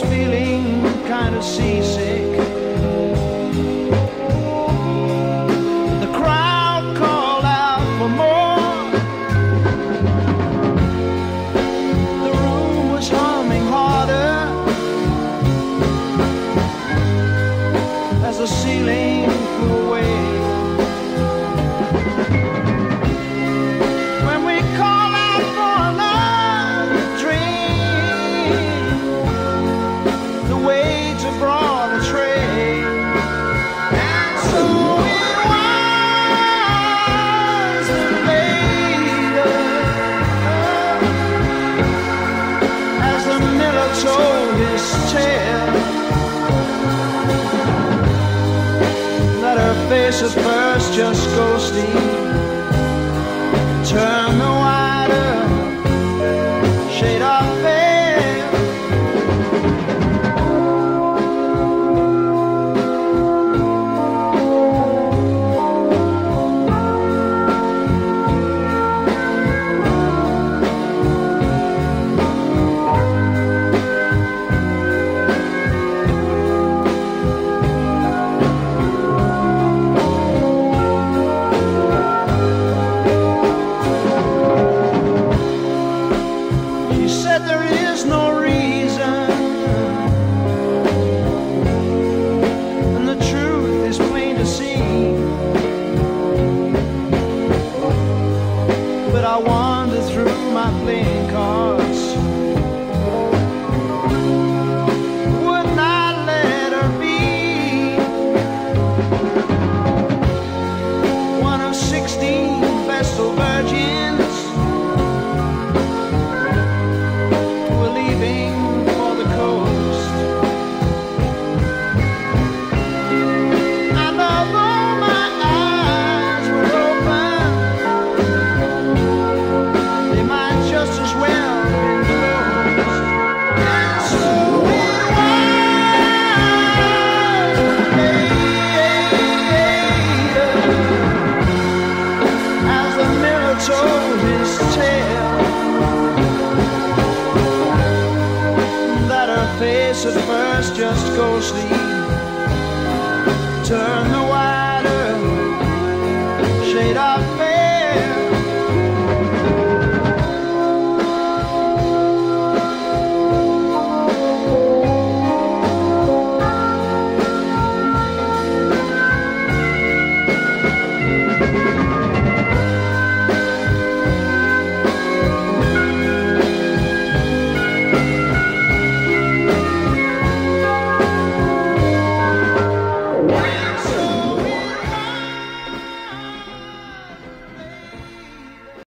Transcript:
was feeling kind of seasick. The crowd called out for more. The room was humming harder as the ceiling flew away. at first, just go sleep. I wander through my playing cards. at first, just go sleep. Turn